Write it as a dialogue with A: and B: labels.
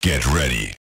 A: Get ready.